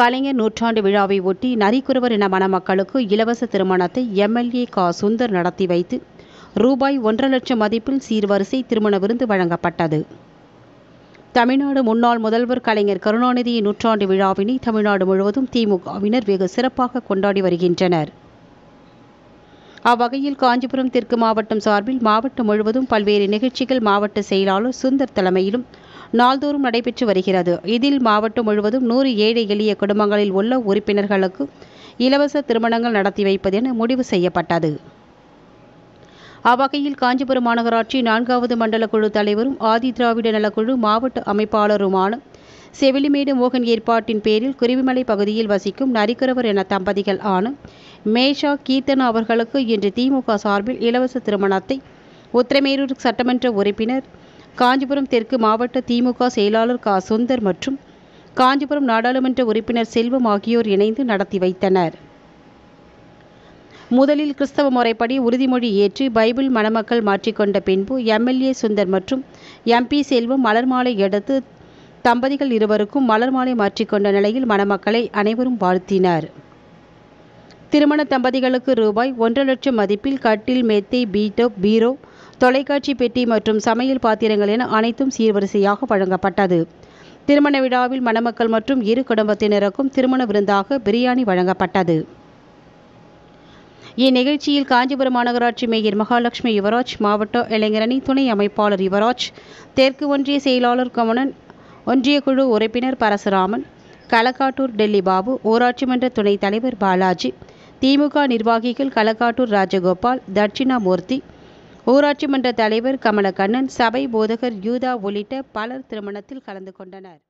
கலைஞர் நூற்றாண்டு விழாவை ஒட்டி நரிக்குறவர் இன மணமக்களுக்கு இலவச திருமணத்தை எம்எல்ஏ கா. சுந்தர் நடத்தி வைத்து ரூபாய் ஒன்றரை லட்சம் மதிப்பில் சீர்வரிசை திருமண விருந்து வழங்கப்பட்டது. தமிழ்நாடு முன்னாள் முதல்வர் கலைஞர் கருணாநிதியின் நூற்றாண்டு விழாவினை தமிழ்நாடு முழுவதும் திமுகவினர் வெகு சிறப்பாக கொண்டாடி வருகின்றனர். அவ்வகையில் காஞ்சிபுரம் தெற்கு மாவட்டம் சார்பில் மாவட்டம் முழுவதும் பல்வேறு நிகழ்ச்சிகள் மாவட்ட செயலாளர் சுந்தர் தலைமையிலும் நாள்தோறும் நடைபெற்று வருகிறது. இதில் மாவட்டம் முழுவதும் நூறு ஏழை எளிய குடும்பங்களில் உள்ள உறுப்பினர்களுக்கு இலவச திருமணங்கள் நடத்தி வைப்பது என முடிவு செய்யப்பட்டது. அவ்வகையில் காஞ்சிபுரம் மாநகராட்சி நான்காவது மண்டல குழு தலைவரும் ஆதி திராவிட நலக்குழு மாவட்ட அமைப்பாளருமான செவிலிமேடு மோகன் ஏற்பாட்டின் பேரில் குருவிமலை பகுதியில் வசிக்கும் நரிக்குறவர் என தம்பதிகள் ஆன மேஷா கீர்த்தன் அவர்களுக்கு இன்று திமுக சார்பில் இலவச திருமணத்தை உத்திரமேரூர் சட்டமன்ற உறுப்பினர் காஞ்சிபுரம் தெற்கு மாவட்ட திமுக செயலாளர் கா. சுந்தர் மற்றும் காஞ்சிபுரம் நாடாளுமன்ற உறுப்பினர் செல்வம் ஆகியோர் இணைந்து நடத்தி வைத்தனர். முதலில் கிறிஸ்தவ முறைப்படி உறுதிமொழி ஏற்றி பைபிள் மணமக்கள் மாற்றிக்கொண்ட பின்பு எம்எல்ஏ சுந்தர் மற்றும் எம்பி செல்வம் மலர் மாலை எடுத்து தம்பதிகள் இருவருக்கும் மலர் மாலை மாற்றிக்கொண்ட நிலையில் மணமக்களை அனைவரும் வாழ்த்தினர். திருமண தம்பதிகளுக்கு ரூபாய் ஒன்றரை லட்சம் மதிப்பில் கட்டில் மெத்தை பீட்டோ பீரோ தொலைக்காட்சி பெட்டி மற்றும் சமையல் பாத்திரங்கள் என அனைத்தும் சீர்வரிசையாக வழங்கப்பட்டது. திருமண விழாவில் மணமக்கள் மற்றும் இரு குடும்பத்தினருக்கும் திருமண விருந்தாக பிரியாணி வழங்கப்பட்டது. இந்நிகழ்ச்சியில் காஞ்சிபுரம் மாநகராட்சி மேயர் மகாலட்சுமி யுவராஜ் மாவட்ட இளைஞரணி துணை அமைப்பாளர் யுவராஜ் தெற்கு ஒன்றிய செயலாளர் கமனன் ஒன்றிய குழு உறுப்பினர் பரசுராமன் களக்காட்டூர் டெல்லி பாபு ஊராட்சி மன்ற துணைத் தலைவர் பாலாஜி திமுக நிர்வாகிகள் களக்காட்டூர் ராஜகோபால் தட்சிணாமூர்த்தி ஊராட்சி மன்ற தலைவர் கமலக்கண்ணன் சபை போதகர் யூதா உள்ளிட்ட பலர் திருமணத்தில் கலந்து கொண்டனர்.